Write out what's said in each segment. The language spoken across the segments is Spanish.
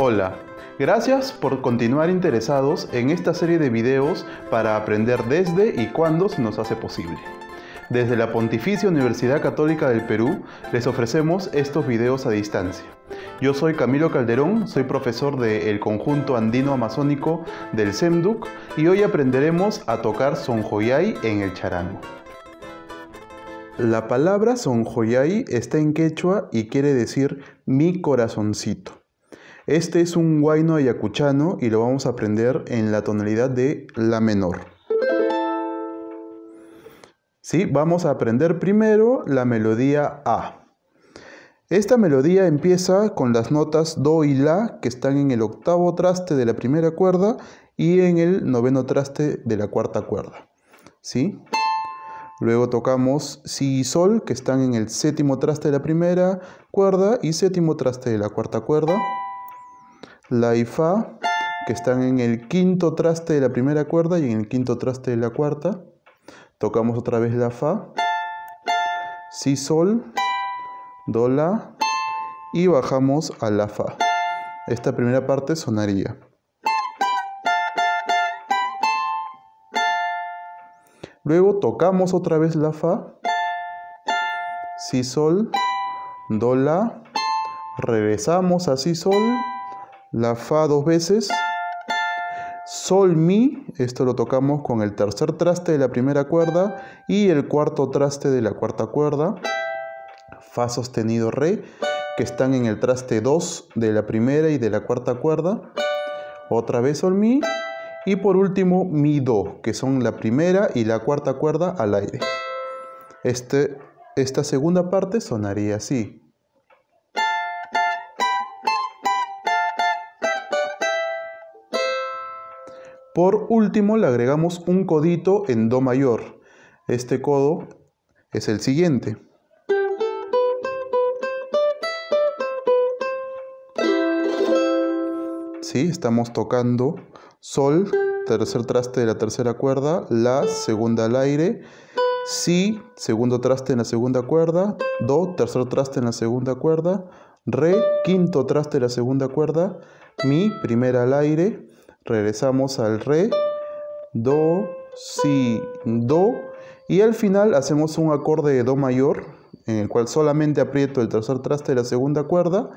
Hola, gracias por continuar interesados en esta serie de videos para aprender desde y cuando se nos hace posible. Desde la Pontificia Universidad Católica del Perú les ofrecemos estos videos a distancia. Yo soy Camilo Calderón, soy profesor del conjunto andino amazónico del SEMDUC y hoy aprenderemos a tocar sonjoyay en el charango. La palabra sonjoyay está en quechua y quiere decir mi corazoncito. Este es un guayno ayacuchano y lo vamos a aprender en la tonalidad de la menor. ¿Sí? Vamos a aprender primero la melodía A. Esta melodía empieza con las notas Do y La que están en el octavo traste de la primera cuerda y en el noveno traste de la cuarta cuerda. ¿Sí? Luego tocamos Si y Sol que están en el séptimo traste de la primera cuerda y séptimo traste de la cuarta cuerda la y fa, que están en el quinto traste de la primera cuerda y en el quinto traste de la cuarta. Tocamos otra vez la fa, si, sol, do, la y bajamos a la fa. Esta primera parte sonaría. Luego tocamos otra vez la fa, si, sol, do, la, regresamos a si, sol la Fa dos veces, Sol, Mi, esto lo tocamos con el tercer traste de la primera cuerda y el cuarto traste de la cuarta cuerda, Fa sostenido, Re, que están en el traste 2 de la primera y de la cuarta cuerda, otra vez Sol, Mi, y por último Mi, Do, que son la primera y la cuarta cuerda al aire. Este, esta segunda parte sonaría así. Por último, le agregamos un codito en Do mayor. Este codo es el siguiente. ¿Sí? Estamos tocando Sol, tercer traste de la tercera cuerda, La, segunda al aire, Si, segundo traste en la segunda cuerda, Do, tercer traste en la segunda cuerda, Re, quinto traste de la segunda cuerda, Mi, primera al aire, regresamos al re, do, si, do y al final hacemos un acorde de do mayor en el cual solamente aprieto el tercer traste de la segunda cuerda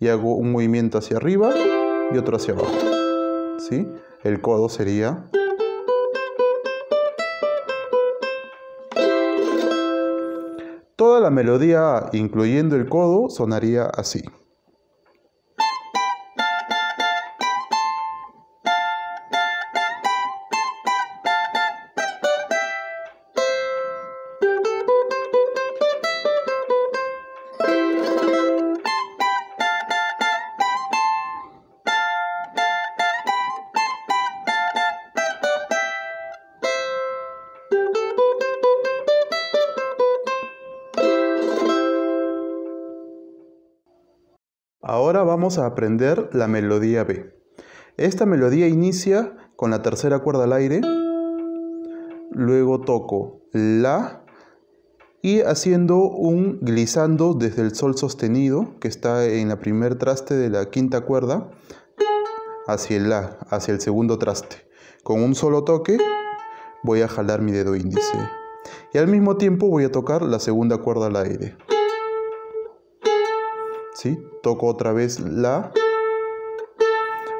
y hago un movimiento hacia arriba y otro hacia abajo. ¿Sí? El codo sería Toda la melodía, incluyendo el codo, sonaría así. Ahora vamos a aprender la melodía B. Esta melodía inicia con la tercera cuerda al aire, luego toco La y haciendo un glissando desde el sol sostenido que está en la primer traste de la quinta cuerda hacia el La, hacia el segundo traste. Con un solo toque voy a jalar mi dedo índice y al mismo tiempo voy a tocar la segunda cuerda al aire. Toco otra vez La,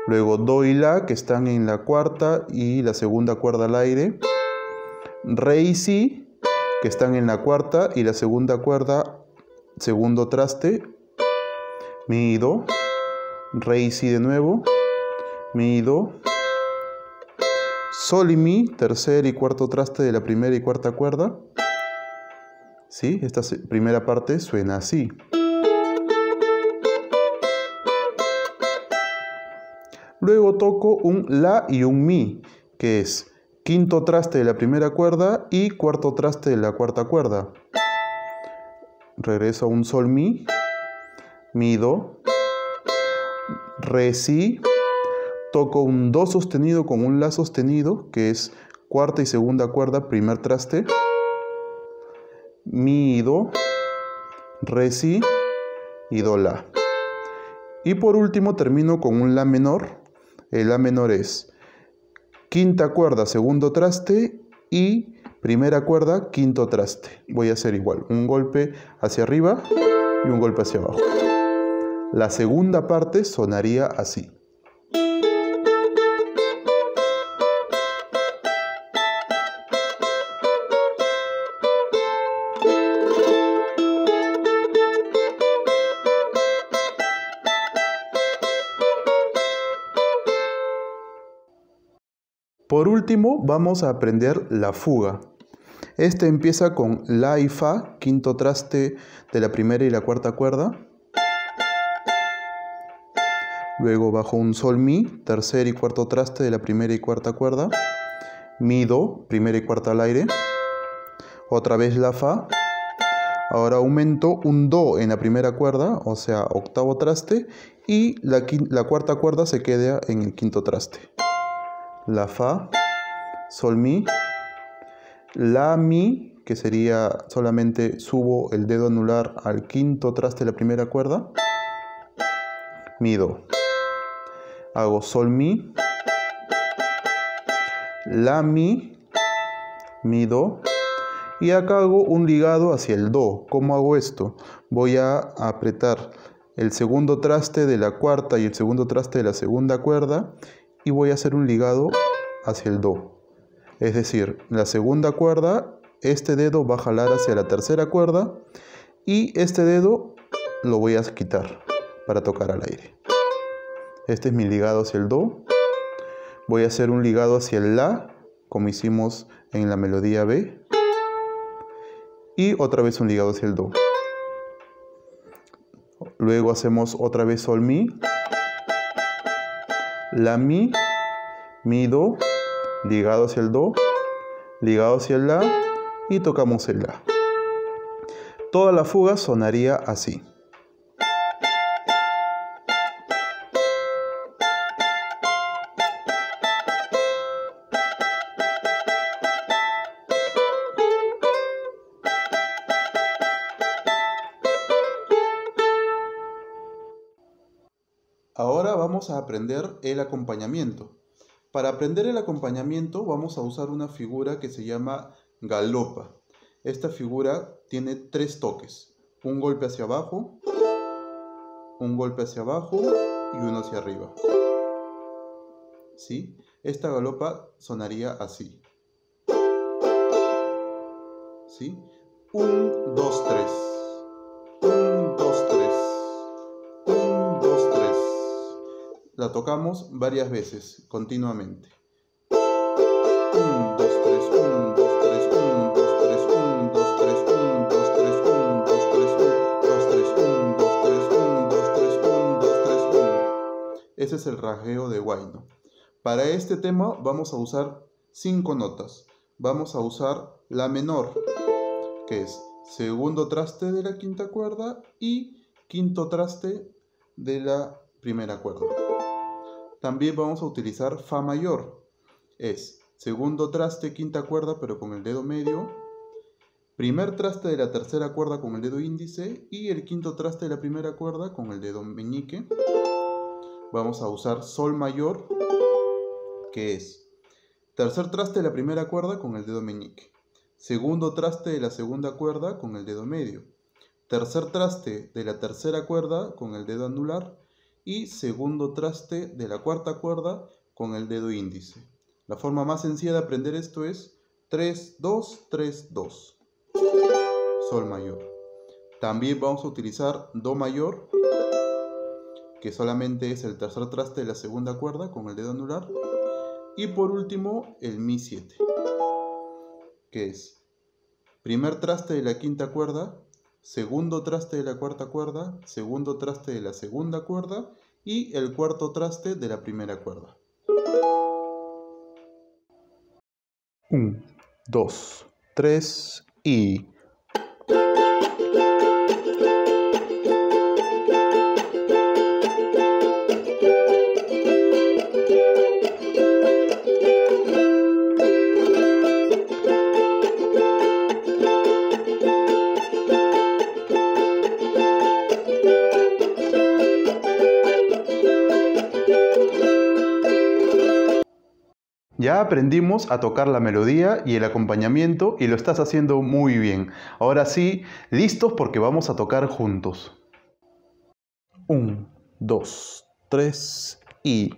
luego Do y La, que están en la cuarta y la segunda cuerda al aire, Re y Si, que están en la cuarta y la segunda cuerda, segundo traste, Mi y Do, Re y Si de nuevo, Mi y Do, Sol y Mi, tercer y cuarto traste de la primera y cuarta cuerda. ¿Sí? Esta primera parte suena así. Luego toco un La y un Mi, que es quinto traste de la primera cuerda y cuarto traste de la cuarta cuerda. Regreso a un Sol Mi, Mi Do, Re Si, toco un Do sostenido con un La sostenido, que es cuarta y segunda cuerda, primer traste, Mi Do, Re Si y Do La. Y por último termino con un La menor. El La menor es quinta cuerda, segundo traste y primera cuerda, quinto traste. Voy a hacer igual, un golpe hacia arriba y un golpe hacia abajo. La segunda parte sonaría así. Por último, vamos a aprender la fuga. Este empieza con La y Fa, quinto traste de la primera y la cuarta cuerda. Luego bajo un Sol Mi, tercer y cuarto traste de la primera y cuarta cuerda. Mi Do, primera y cuarta al aire. Otra vez La Fa. Ahora aumento un Do en la primera cuerda, o sea, octavo traste, y la, la cuarta cuerda se queda en el quinto traste la fa, sol mi, la mi, que sería solamente subo el dedo anular al quinto traste de la primera cuerda, mi do. Hago sol mi, la mi, mi do. Y acá hago un ligado hacia el do. ¿Cómo hago esto? Voy a apretar el segundo traste de la cuarta y el segundo traste de la segunda cuerda y voy a hacer un ligado hacia el Do. Es decir, la segunda cuerda, este dedo va a jalar hacia la tercera cuerda y este dedo lo voy a quitar para tocar al aire. Este es mi ligado hacia el Do. Voy a hacer un ligado hacia el La, como hicimos en la melodía B. Y otra vez un ligado hacia el Do. Luego hacemos otra vez Sol Mi la mi, mi do, ligado hacia el do, ligado hacia el la y tocamos el la. Toda la fuga sonaría así. A aprender el acompañamiento. Para aprender el acompañamiento vamos a usar una figura que se llama galopa. Esta figura tiene tres toques. Un golpe hacia abajo, un golpe hacia abajo y uno hacia arriba. ¿Sí? Esta galopa sonaría así. ¿Sí? Un, dos, tres. La tocamos varias veces, continuamente. 1, 2, 3, 1, 2, 3, 1, 2, 3, 1, 2, 3, 1, 2, 3, 1, 2, 3, 1, 2, 3, 1, 2, 3, 1, 2, 3, 1, 2, 3, 1. Ese es el rasgueo de Guayno. Para este tema vamos a usar cinco notas. Vamos a usar la menor, que es segundo traste de la quinta cuerda y quinto traste de la primera cuerda. También vamos a utilizar Fa mayor. Es segundo traste, quinta cuerda, pero con el dedo medio. Primer traste de la tercera cuerda con el dedo índice. Y el quinto traste de la primera cuerda con el dedo meñique. Vamos a usar Sol mayor, que es tercer traste de la primera cuerda con el dedo meñique. Segundo traste de la segunda cuerda con el dedo medio. Tercer traste de la tercera cuerda con el dedo anular y segundo traste de la cuarta cuerda con el dedo índice. La forma más sencilla de aprender esto es 3, 2, 3, 2. Sol mayor. También vamos a utilizar Do mayor, que solamente es el tercer traste de la segunda cuerda con el dedo anular. Y por último, el Mi 7, que es primer traste de la quinta cuerda segundo traste de la cuarta cuerda, segundo traste de la segunda cuerda y el cuarto traste de la primera cuerda. 1, 2, 3 y... Ya aprendimos a tocar la melodía y el acompañamiento y lo estás haciendo muy bien. Ahora sí, listos porque vamos a tocar juntos. Un, dos, tres y...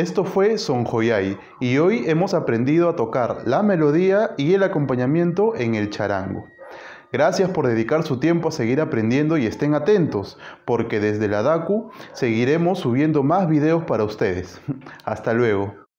Esto fue Sonjoyay y hoy hemos aprendido a tocar la melodía y el acompañamiento en el charango. Gracias por dedicar su tiempo a seguir aprendiendo y estén atentos, porque desde la DACU seguiremos subiendo más videos para ustedes. Hasta luego.